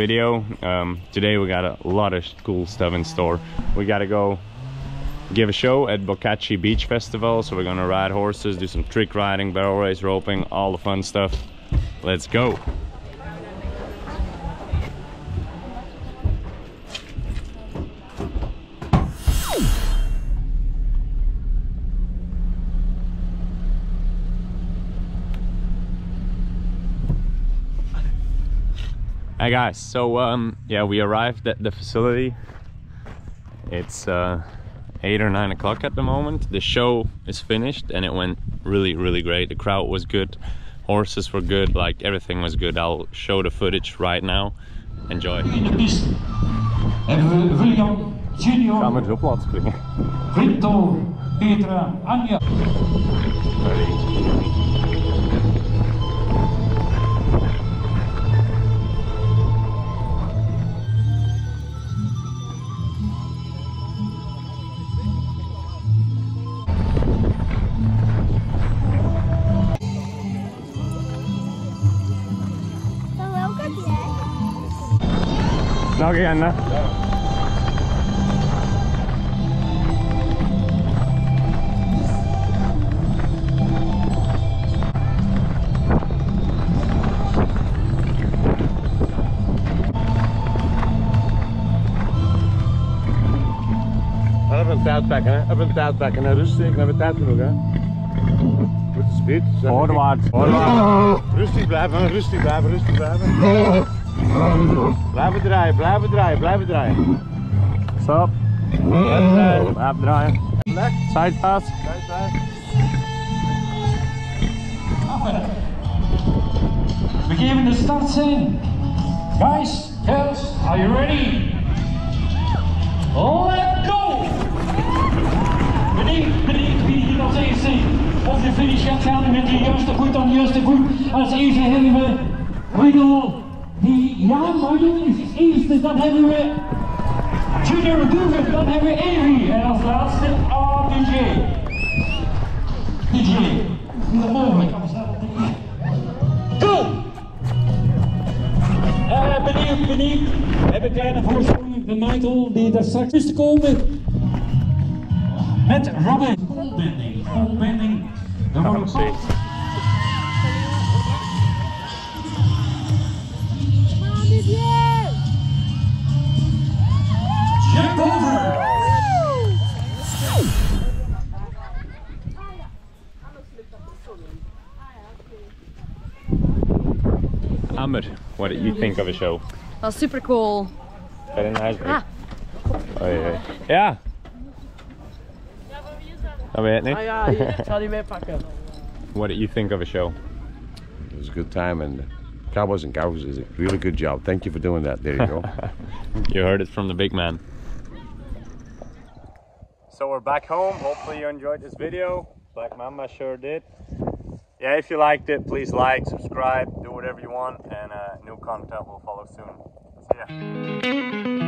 video. Um, today we got a lot of cool stuff in store. We gotta go give a show at Bocacci Beach Festival. So we're gonna ride horses, do some trick riding, barrel race, roping, all the fun stuff. Let's go. Hi guys, so um, yeah, we arrived at the facility. It's uh, eight or nine o'clock at the moment. The show is finished and it went really, really great. The crowd was good, horses were good, like everything was good. I'll show the footage right now. Enjoy. In de pist hebben William Junior, Gaan we erop laten springen. Victor, Petra, Anja. Nog een, hè? Even een tijd pakken, hè. Even een tijd pakken, hè. Rustig, we hebben tijd genoeg, hè. Met de speed. zeg. Voorwaarts, voorwaarts. Rustig blijven, rustig blijven, rustig blijven. Blijven draaien, blijven draaien, blijven draaien. Stop. Blijven draaien. Blijf draaien. Lek. Side pass. Kijk, kijk. We geven de start zijn. Guys, girls, are you ready? Let's go! Benieuwd, benieuwd wie hier als eerste over de finish gaat gaan met de juiste voet aan de juiste voet. Als eerste hebben we Wiggle, die ja, Michael is eerste. Dan hebben we Junior Google, dan hebben we Avery en als laatste ADJ. DJ, goedemorgen. Go! Eh, benieuwd, benieuwd. We hebben een kleine voorsprong van Michael die daar straks is te komen. Met Robin. Goldbending. Goldbending. Dan wordt Amber, what did you think of the show? was super cool. Very nice. Ah. Oei, oei. Ja. Dat weet ik niet. Ah ja, ik zal die meepakken. What did you think of the show? It was a good time and Cowboys and Cows is a really good job. Thank you for doing that. There you go. You heard it from the big man. So we're back home. Hopefully you enjoyed this video. Black Mama sure did. Yeah, if you liked it, please like, subscribe, do whatever you want, and uh, new content will follow soon. See ya.